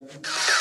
you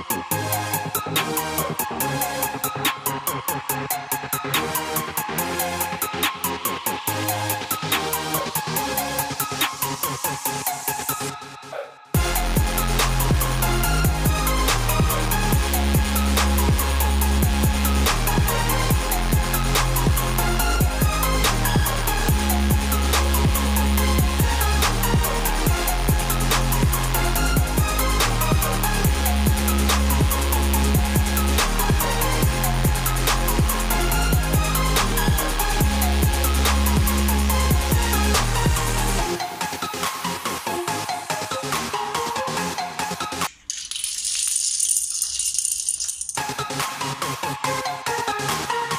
it bounce. Thank フフフフ。